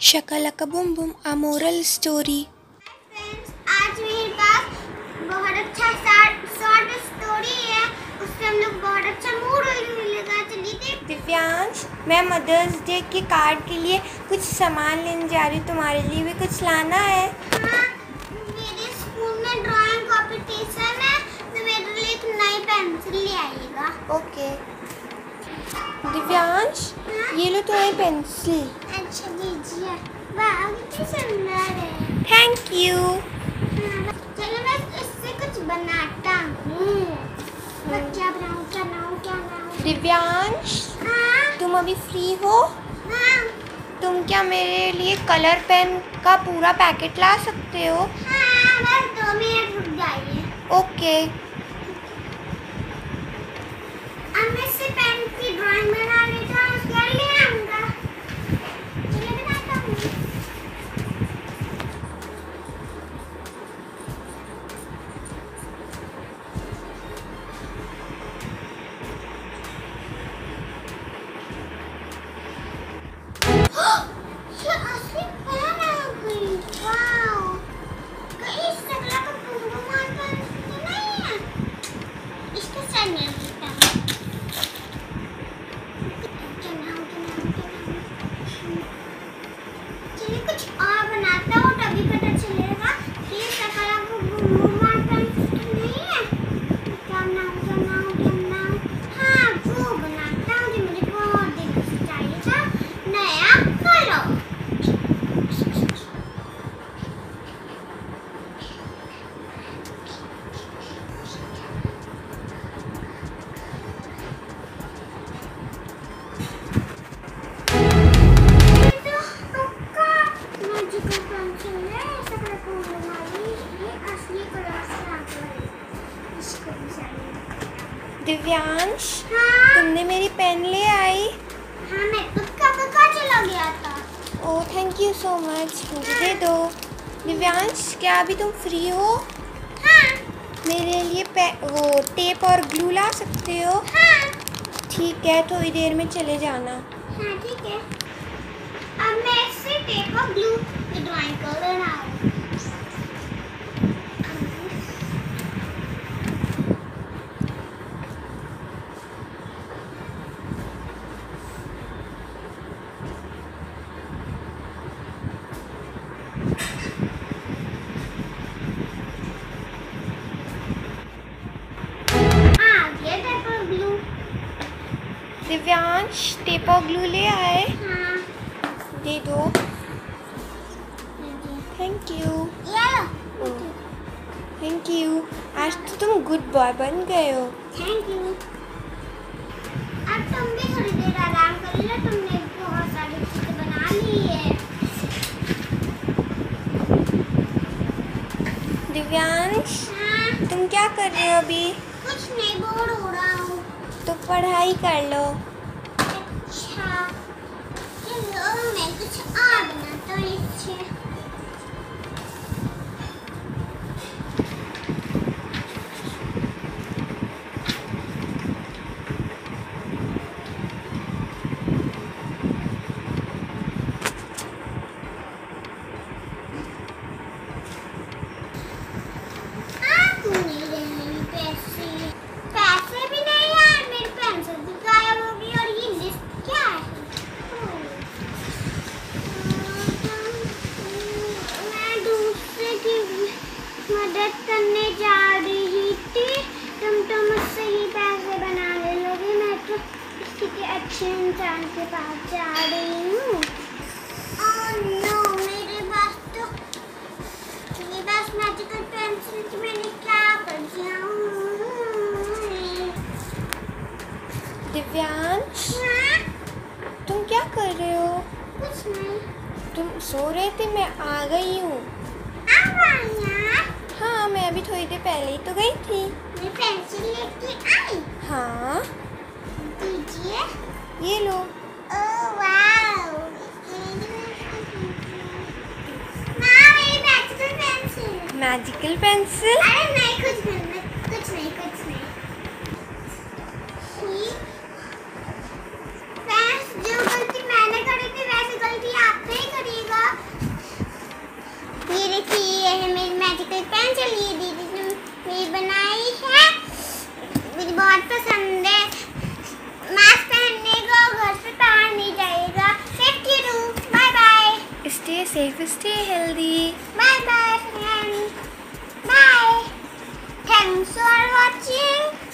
शकलका Bum Bum story. Friends आज मेरे पास बहुत अच्छा शॉर्ट स्टोरी है। उससे हम लोग बहुत अच्छा चलिए देख दिव्यांश मैं मदर्स डे के कार्ड के लिए कुछ सामान लेने जा रही हूँ। तुम्हारे लिए भी कुछ लाना है। हाँ, मेरे स्कूल में ड्राइंग कंपटीशन है। तो मेरे लिए एक नई पेंसिल ले आइएगा। ओके दिव्यांश ये लो तुम्हारी पेंसिल थैंक यू चलो मैं इससे कुछ बनाता हूँ। मैं क्या बनाऊँ क्या बनाऊँ क्या बनाऊँ दिव्यांश हाँ। तुम अभी फ्री हो? हाँ। तुम क्या मेरे लिए कलर पेन का पूरा पैकेट ला सकते हो? हाँ बस दो मिनट रुक जाइए। ओके ये असली दिव्यांश हाँ? तुमने मेरी पेन ले आई। Oh thank you so much मुझे दे दो। दिव्यांश क्या अभी तुम फ्री हो? हाँ? मेरे लिए वो टेप और ग्लू ला सकते हो? ठीक है थोड़ी देर में चले जाना। ठीक हाँ, है अब मैं टेप और ग्लू ड्राइंग कर लेना आ दिव्यांश टेप और ग्लू ले आए। हाँ। दे दो। थैंक यू थैंक यू आज तो तुम गुड बॉय बन गए हो। थैंक यू अब तुम भी थोड़ी देर आराम कर लो तुमने बहुत सारी चीज़ें बना ली है। दिव्यांश हाँ, तुम क्या कर रहे हो अभी? कुछ नहीं बोर हो रहा तो पढ़ाई कर लो। अच्छा। चलो मैं कुछ और बनाता हूँ इससे आपको नहीं देने पैसे पैसे भी नहीं यार मेरी पेंसिल भी गायब हो गई और ये लिस्ट क्या है मैं दूसरे की मदद करने जा रही थी तुम तो मुझसे ही पैसे बना ले लोगे मैं तो के के पास जा रही हूँ मेरे पास तो ये बस मैजिकल पेंसिल मैंने क्या कर दिया दिव्यांश हाँ, तुम क्या कर रहे हो? कुछ नहीं तुम सो रहे थे मैं आ गई हूँ। हाँ मैं अभी थोड़ी देर पहले ही तो गई थी। मैं पेंसिल लेके आई। हाँ। दीजिए। ये लो। मैजिकल पेंसिल अरे नहीं कुछ नहीं कुछ नहीं कुछ नहीं। जो गलती मैंने करी थी वैसी गलती आप नहीं करिएगा ये देखिए ये है मेरी मैजिकल पेंसिल ये दीदी ने मेरी बनाई है। मुझे बहुत पसंद है। Mask safe, stay healthy. Bye bye friends. Bye. Thanks for watching.